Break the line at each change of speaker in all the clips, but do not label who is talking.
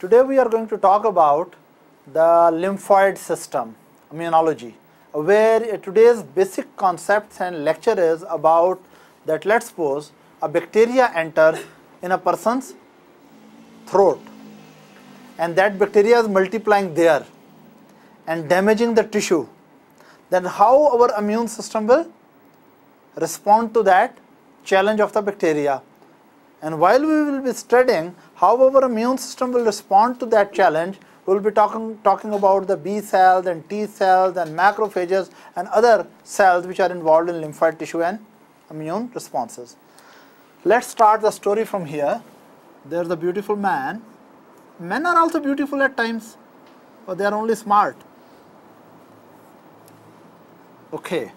Today we are going to talk about the lymphoid system, immunology, where today's basic concepts and lecture is about that let's suppose a bacteria enters in a person's throat and that bacteria is multiplying there and damaging the tissue, then how our immune system will respond to that challenge of the bacteria. And while we will be studying how our immune system will respond to that challenge, we will be talking, talking about the B cells and T cells and macrophages and other cells which are involved in lymphoid tissue and immune responses. Let's start the story from here. There's a beautiful man. Men are also beautiful at times, but they are only smart. Okay.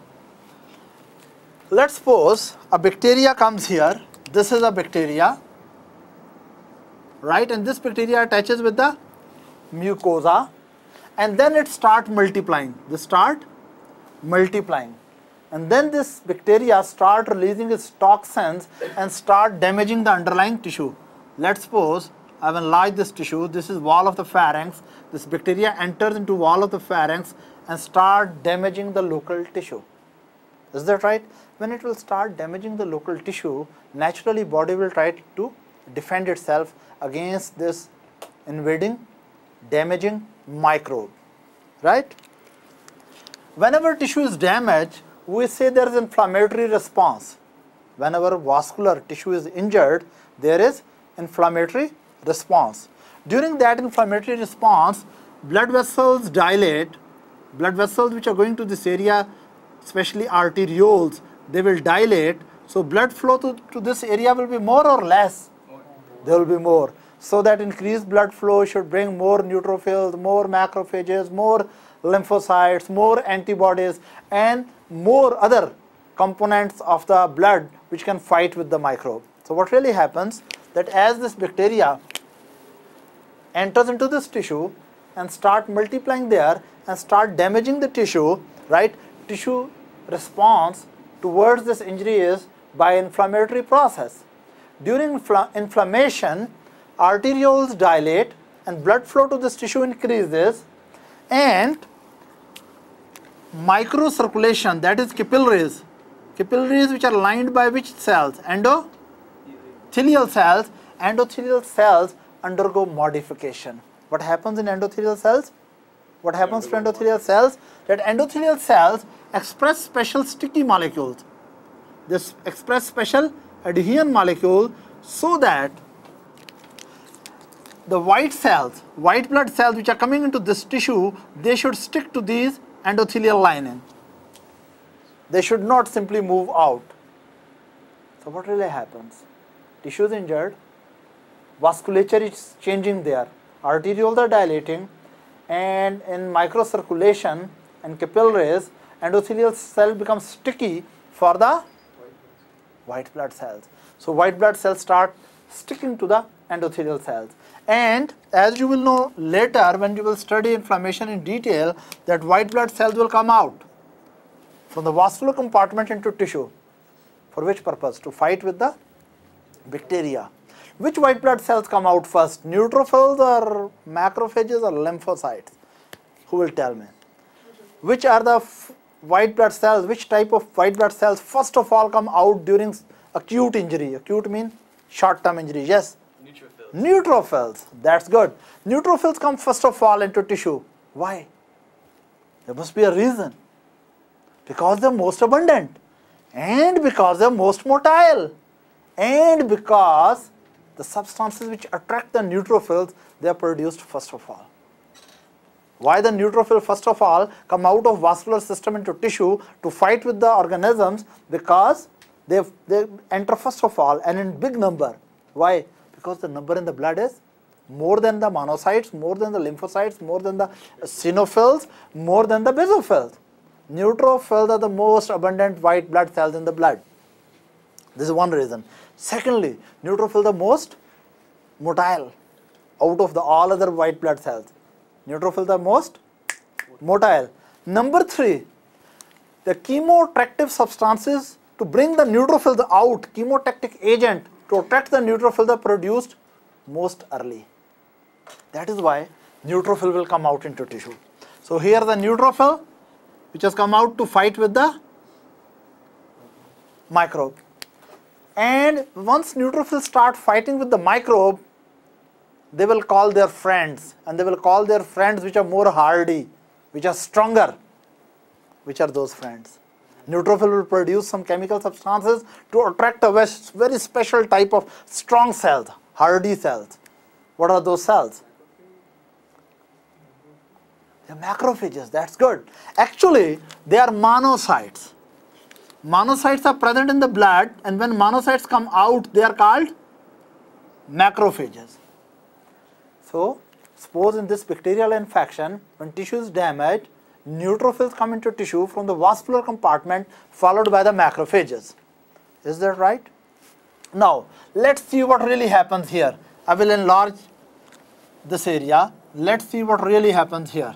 Let's suppose a bacteria comes here. This is a bacteria, right? And this bacteria attaches with the mucosa and then it start multiplying. They start multiplying. And then this bacteria start releasing its toxins and start damaging the underlying tissue. Let's suppose I've enlarged this tissue. This is wall of the pharynx. This bacteria enters into wall of the pharynx and start damaging the local tissue. Is that right? When it will start damaging the local tissue, naturally body will try to defend itself against this invading, damaging microbe, right? Whenever tissue is damaged, we say there is inflammatory response. Whenever vascular tissue is injured, there is inflammatory response. During that inflammatory response, blood vessels dilate, blood vessels which are going to this area, especially arterioles, they will dilate. So blood flow to, to this area will be more or less? There will be more. So that increased blood flow should bring more neutrophils, more macrophages, more lymphocytes, more antibodies and more other components of the blood which can fight with the microbe. So what really happens that as this bacteria enters into this tissue and start multiplying there and start damaging the tissue, right? Tissue response towards this injury is by inflammatory process. During infl inflammation, arterioles dilate and blood flow to this tissue increases and microcirculation that is capillaries, capillaries which are lined by which cells? Endothelial cells. Endothelial cells undergo modification. What happens in endothelial cells? What happens to endothelial cells? That endothelial cells express special sticky molecules. This express special adhesion molecule so that the white cells, white blood cells which are coming into this tissue, they should stick to these endothelial lining. They should not simply move out. So what really happens? Tissue is injured, vasculature is changing there, arterioles are dilating and in microcirculation and capillaries, endothelial cell becomes sticky for the white blood cells. So white blood cells start sticking to the endothelial cells. And as you will know later when you will study inflammation in detail that white blood cells will come out from the vascular compartment into tissue. For which purpose? To fight with the bacteria. Which white blood cells come out first? Neutrophils or macrophages or lymphocytes? Who will tell me? Which are the white blood cells? Which type of white blood cells first of all come out during acute injury? Acute means short-term injury. Yes?
Neutrophils.
Neutrophils. That's good. Neutrophils come first of all into tissue. Why? There must be a reason. Because they're most abundant. And because they're most motile. And because the substances which attract the neutrophils, they are produced first of all. Why the neutrophil first of all come out of vascular system into tissue to fight with the organisms? Because they, they enter first of all and in big number. Why? Because the number in the blood is more than the monocytes, more than the lymphocytes, more than the eosinophils, more than the basophils. Neutrophils are the most abundant white blood cells in the blood. This is one reason. Secondly, neutrophils are most motile out of the all other white blood cells. Neutrophils are most motile. Number three, the chemoattractive substances to bring the neutrophils out, chemotactic agent to attract the neutrophils are produced most early. That is why neutrophil will come out into tissue. So here the neutrophil which has come out to fight with the microbe. And once neutrophils start fighting with the microbe, they will call their friends and they will call their friends which are more hardy, which are stronger. Which are those friends? Neutrophil will produce some chemical substances to attract a very special type of strong cells, hardy cells. What are those cells? They're macrophages, that's good. Actually, they are monocytes. Monocytes are present in the blood and when monocytes come out, they are called macrophages. So, suppose in this bacterial infection, when tissue is damaged, neutrophils come into tissue from the vascular compartment followed by the macrophages. Is that right? Now, let's see what really happens here. I will enlarge this area. Let's see what really happens here.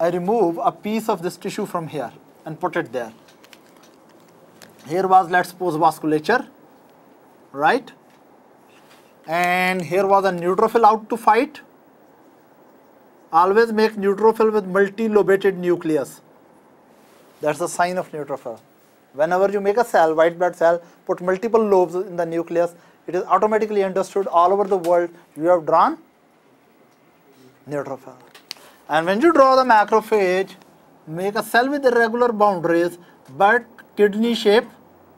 I remove a piece of this tissue from here and put it there. Here was, let's suppose, vasculature, right? And here was a neutrophil out to fight. Always make neutrophil with multilobated nucleus. That's the sign of neutrophil. Whenever you make a cell, white blood cell, put multiple lobes in the nucleus, it is automatically understood all over the world you have drawn neutrophil. And when you draw the macrophage, make a cell with irregular boundaries but kidney shaped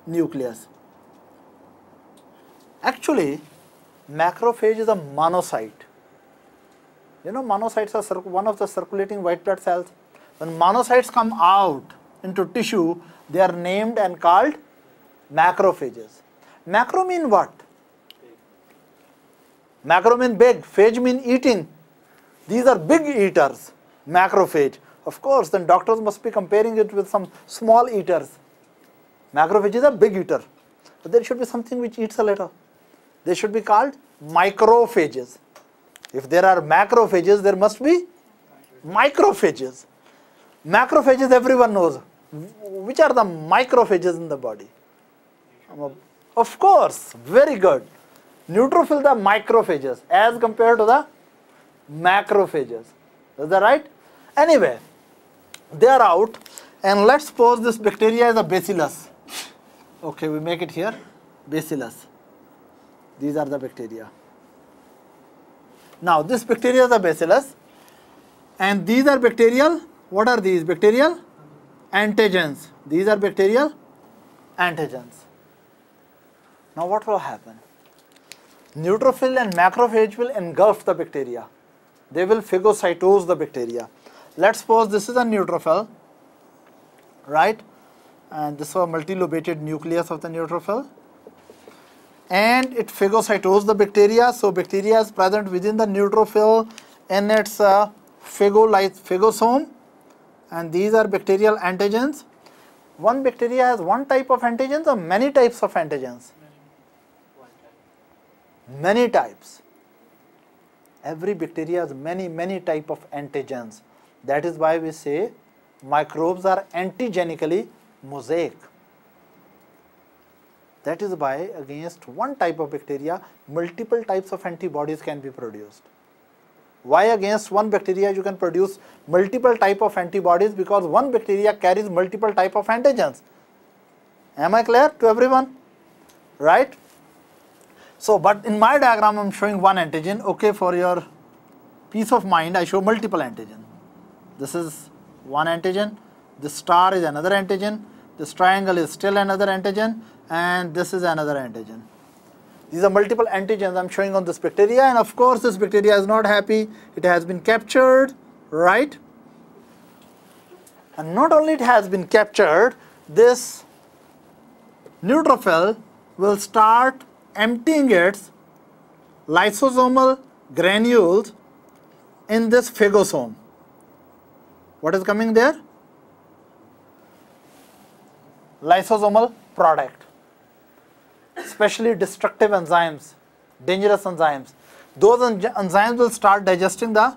nucleus. Actually, macrophage is a monocyte. You know monocytes are one of the circulating white blood cells. When monocytes come out into tissue, they are named and called macrophages. Macro mean what? Macro mean big, phage mean eating. These are big eaters, macrophage. Of course, then doctors must be comparing it with some small eaters. Macrophage is a big eater. But there should be something which eats a little. They should be called microphages. If there are macrophages, there must be microphages. Macrophages everyone knows. Which are the microphages in the body? Of course, very good. Neutrophil the microphages as compared to the macrophages. Is that right? Anyway, they are out and let's suppose this bacteria is a bacillus. Okay, we make it here, bacillus. These are the bacteria. Now this bacteria is a bacillus and these are bacterial, what are these? Bacterial antigens. These are bacterial antigens. Now what will happen? Neutrophil and macrophage will engulf the bacteria they will phagocytose the bacteria. Let's suppose this is a neutrophil, right? And this is a multilobated nucleus of the neutrophil. And it phagocytoses the bacteria. So bacteria is present within the neutrophil in its uh, phagosome. And these are bacterial antigens. One bacteria has one type of antigens or many types of antigens? Many types every bacteria has many many type of antigens that is why we say microbes are antigenically mosaic that is why against one type of bacteria multiple types of antibodies can be produced. Why against one bacteria you can produce multiple type of antibodies? Because one bacteria carries multiple type of antigens. Am i clear to everyone? Right? So, but in my diagram I am showing one antigen, okay for your peace of mind I show multiple antigen. This is one antigen, this star is another antigen, this triangle is still another antigen and this is another antigen. These are multiple antigens I am showing on this bacteria and of course this bacteria is not happy, it has been captured, right? And not only it has been captured, this neutrophil will start emptying its lysosomal granules in this phagosome. What is coming there? Lysosomal product, especially destructive enzymes, dangerous enzymes. Those enzymes will start digesting the